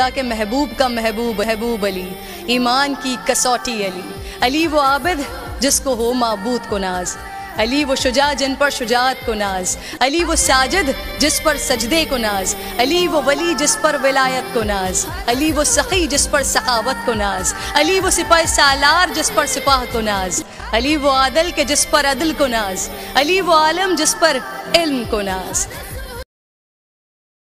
के महबूब का महबूब महबूब अली, ईमान की कसौटी अली। अली वो आबिद जिसको हो माबूद को नाज। अली वो शुजा जिन पर शुजात को नाज। अली वो साजिद जिस पर सजदे को नाज। अली वो वली जिस पर विलायत को नाज। अली वो सखी जिस पर सखावत को नाज। अली वो सिपाही सालार जिस पर सिपाह को नाज। अली वो आदल के जिस पर अदल को नाज। अली वो आलम जिस पर इल्म को नाज।